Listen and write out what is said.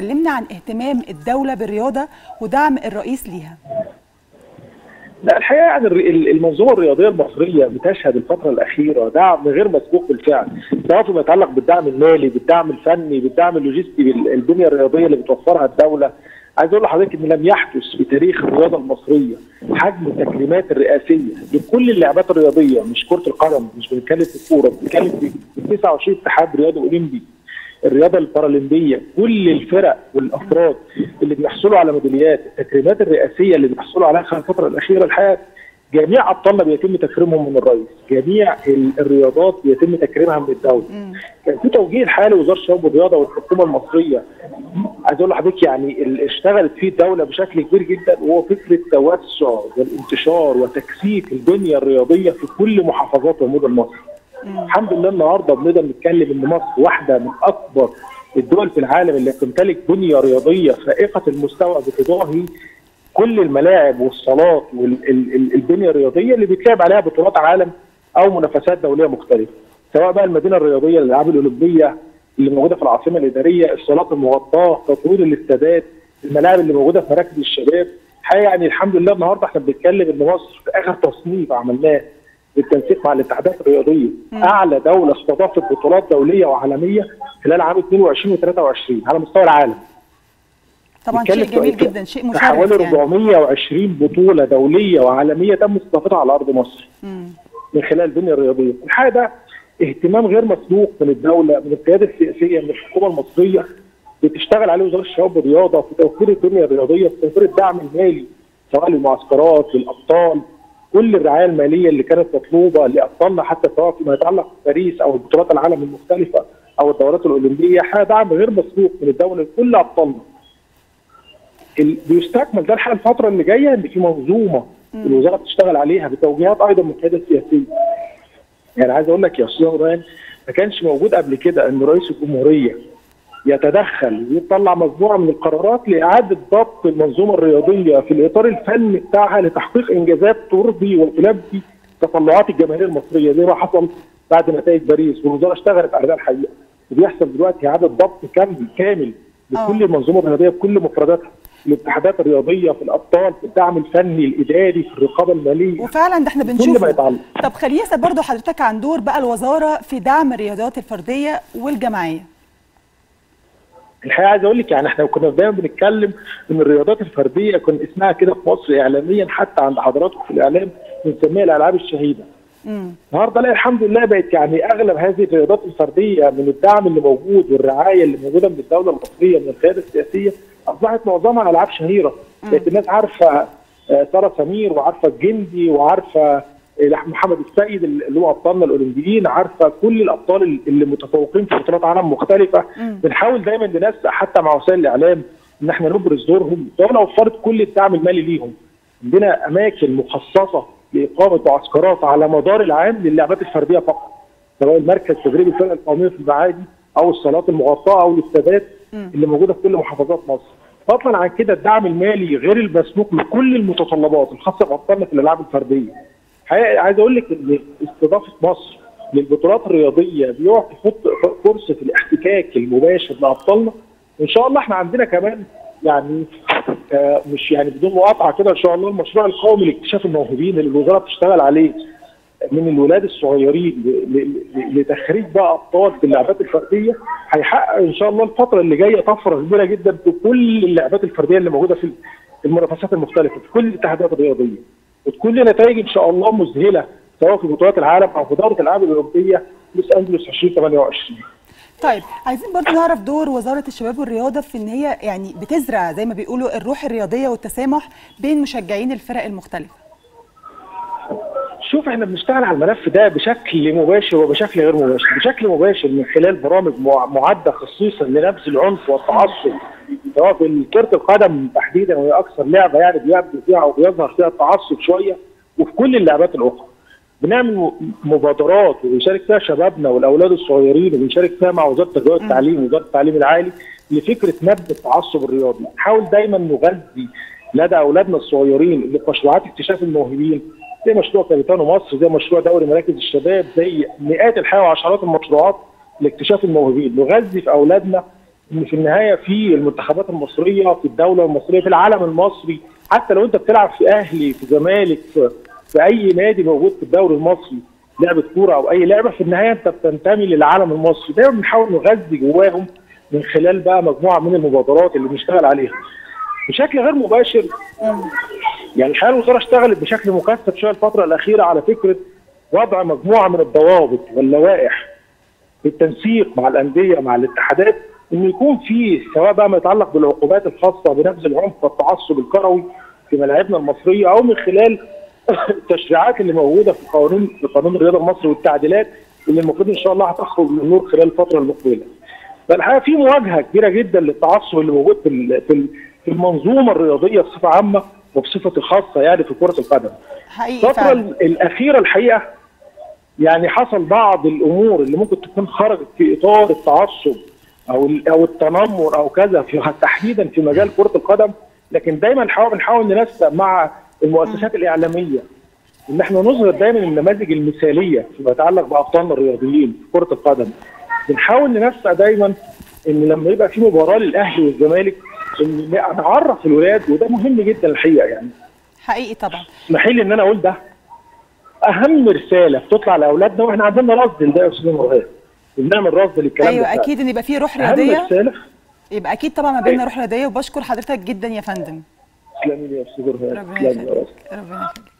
كلمنا عن اهتمام الدولة بالرياضة ودعم الرئيس ليها. لا الحقيقة يعني المنظومة الرياضية المصرية بتشهد الفترة الأخيرة دعم غير مسبوق بالفعل. سواء فيما يتعلق بالدعم المالي بالدعم الفني بالدعم اللوجستي بالبنية الرياضية اللي بتوفرها الدولة. عايز أقول لحضرتك إن لم يحدث في تاريخ الرياضة المصرية حجم التكريمات الرئاسية لكل اللعبات الرياضية مش كرة القدم مش بنتكلم في الكوره بنتكلم في 29 اتحاد رياضي أولمبي. الرياضة البارالمبية كل الفرق والأفراد اللي بيحصلوا على ميداليات التكريمات الرئاسية اللي بيحصلوا عليها خلال الفترة الأخيرة الحقيقة جميع ابطالنا بيتم تكريمهم من الرئيس، جميع الرياضات بيتم تكريمها من الدولة. كان في توجيه الحالي لوزاره الشباب والرياضة والحكومة المصرية عايز أقول لحضرتك يعني اشتغلت فيه الدولة بشكل كبير جدا وهو فكرة توسع والانتشار وتكثيف البنية الرياضية في كل محافظات ومدن مصر. الحمد لله النهارده بنقدر نتكلم إن مصر واحدة من أكبر الدول في العالم اللي تمتلك بنية رياضية فائقة المستوى بتضاهي كل الملاعب والصالات والبنيه الرياضية اللي بيتلعب عليها بطولات عالم أو منافسات دولية مختلفة. سواء بقى المدينة الرياضية للألعاب الأولمبية اللي موجودة في العاصمة الإدارية الصالات المغطاة تطوير الاستادات الملاعب اللي موجودة في مراكز الشباب. حقيقه يعني الحمد لله النهارده إحنا بنتكلم إن مصر في آخر تصنيف عملناه بالتنسيق مع الاتحادات الرياضية. أعلى دولة استضافت بطولات دولية وعالمية خلال عام 22 و23 على مستوى العالم. طبعا شيء جميل جدا شيء مشرف حوالي 420 بطولة دولية وعالمية تم استضافتها على أرض مصر. م. من خلال البنية الرياضية. الحقيقة ده اهتمام غير مسبوق من الدولة من القيادة السياسية من الحكومة المصرية بتشتغل عليه وزارة الشباب والرياضة في توفير البنية الرياضية في توفير الدعم المالي سواء للمعسكرات للأبطال. كل الرعاية المالية اللي كانت مطلوبة لابطالنا حتى سواء فيما يتعلق بباريس أو بطولات العالم المختلفة أو الدورات الأولمبية دعم غير مسبوق من الدولة لكل ابطالنا. بيستكمل ده الحقيقة الفترة اللي جاية إن في منظومة الوزارة بتشتغل عليها بتوجيهات أيضا من القياده السياسية. يعني عايز أقول لك يا أستاذ ما كانش موجود قبل كده إن رئيس الجمهورية يتدخل ويطلع مجموعه من القرارات لإعادة ضبط المنظومة الرياضية في الإطار الفني بتاعها لتحقيق إنجازات ترضي وتلبي تطلعات الجماهير المصرية زي ما حصل بعد نتائج باريس والوزارة اشتغلت على ده الحقيقة. وبيحصل دلوقتي إعادة ضبط كامل كامل لكل المنظومة الرياضية بكل مفرداتها. الاتحادات الرياضية في الأبطال في الدعم الفني الإداري في الرقابة المالية. وفعلا ده إحنا بنشوف طب خليني اسال برضه حضرتك عن دور بقى الوزارة في دعم الرياضات الفردية والجماعية. الحقيقة عايز أقول لك يعني إحنا كنا دايما بنتكلم إن الرياضات الفردية كان اسمها كده في مصر اعلاميا حتى عند حضراتكم في الإعلام بنسميها الألعاب الشهيدة. النهارده لا الحمد لله بقت يعني أغلب هذه الرياضات الفردية من الدعم اللي موجود والرعاية اللي موجودة من الدولة المصرية من القيادة السياسية أصبحت معظمها ألعاب شهيرة. بقت الناس عارفة ساره سمير وعارفة الجندي وعارفة محمد السيد اللي هو أبطالنا الأولمبيين عارفة كل الأبطال اللي متفوقين في بطولات عالم مختلفة. بنحاول دايما ننسق حتى مع وسائل الإعلام إن إحنا نبرز دورهم الدولة وفرت كل الدعم المالي ليهم. عندنا أماكن مخصصة لإقامة معسكرات على مدار العام للعبات الفردية فقط سواء المركز تدريب الفرق القومية في المعادي أو الصالات المغطاة أو الاستادات اللي موجودة في كل محافظات مصر. فضلا عن كده الدعم المالي غير المسبوق لكل المتطلبات الخاصة بأبطالنا في الألعاب الفردية. حقيقة عايز أقول لك إن استضافة مصر للبطولات الرياضية بيعطي فرصة الاحتكاك المباشر لابطالنا ان شاء الله إحنا عندنا كمان يعني آه مش يعني بدون مقاطعة كده إن شاء الله المشروع القومي لاكتشاف الموهوبين اللي الوزارة بتشتغل عليه من الولاد الصغيرين لتخريج بقى أبطال في اللعبات الفردية. هيحقق إن شاء الله الفترة اللي جاية طفرة كبيرة جدا في كل اللعبات الفردية اللي موجودة في المنافسات المختلفة في كل الاتحادات الرياضية. وتكون نتائج إن شاء الله مذهلة سواء في بطولات العالم أو في دورة الألعاب الاولمبيه لوس أنجلوس 2028 طيب عايزين برضو نعرف دور وزارة الشباب والرياضة في إن هي يعني بتزرع زي ما بيقولوا الروح الرياضية والتسامح بين مشجعين الفرق المختلفة. شوف إحنا بنشتغل على الملف ده بشكل مباشر وبشكل غير مباشر، بشكل مباشر من خلال برامج معدة خصيصا لنبذ العنف والتعصب سواء في كرة القدم تحديدا وهي أكثر لعبة يعني بيبدو فيها أو بيظهر فيها التعصب شوية وفي كل اللعبات الأخرى. بنعمل مبادرات وبيشارك فيها شبابنا والأولاد الصغيرين وبنشارك فيها مع وزارة التربيه والتعليم ووزارة التعليم العالي لفكرة نبذ التعصب الرياضي، نحاول دايما نغذي لدى أولادنا الصغيرين اللي في مشروعات اكتشاف الموهوبين زي مشروع كابيتانو مصر زي مشروع دوري مراكز الشباب زي مئات الحقيقة وعشرات المشروعات لاكتشاف الموهوبين نغذي في أولادنا إن في النهاية في المنتخبات المصرية في الدولة المصرية في العالم المصري. حتى لو أنت بتلعب في أهلي في زمالك في, في أي نادي موجود في الدوري المصري لعبة كورة أو أي لعبة في النهاية أنت بتنتمي للعالم المصري. دايما بنحاول نغذي جواهم من خلال بقى مجموعة من المبادرات اللي بنشتغل عليها. بشكل غير مباشر يعني الحقيقة الوزاره اشتغلت بشكل مكثف شوية الفترة الأخيرة على فكرة وضع مجموعة من الضوابط واللوائح في التنسيق مع الأندية مع الاتحادات ان يكون في سواء بقى ما يتعلق بالعقوبات الخاصة بنبذ العنف والتعصب الكروي في ملاعبنا المصرية أو من خلال التشريعات اللي موجودة في قانون في قانون الرياضة المصري والتعديلات اللي المفروض إن شاء الله هتخرج للنور خلال الفترة المقبلة. فالحقيقة في مواجهة كبيرة جدا للتعصب اللي موجود في المنظومة الرياضية بصفة عامة وبصفة خاصة يعني في كرة القدم. حقيقي الفترة الأخيرة الحقيقة يعني حصل بعض الأمور اللي ممكن تكون خرجت في إطار التعصب أو أو التنمر أو كذا في تحديدا في مجال كرة القدم لكن دايما نحاول بنحاول ننسق مع المؤسسات الإعلامية. إن إحنا نظهر دايما النماذج المثالية فيما يتعلق بأبطالنا الرياضيين في كرة القدم. بنحاول ننسق دايما إن لما يبقى في مباراة للأهلي والزمالك إن نعرف الولاد وده مهم جدا الحقيقة يعني. حقيقي طبعا. اسمحي لي إن أنا أقول ده أهم رسالة بتطلع لاولادنا وإحنا عندنا رصد لده يا أستاذ مراد بنعمل رصد للكلام أيوه ده أكيد إن يبقى في روح أهم رياضيه رسالة. يبقى أكيد طبعا ما بيننا روح رياضية وبشكر حضرتك جدا يا فندم. تسلمي لي يا أستاذ ربنا يخليك رب. ربنا يخليك.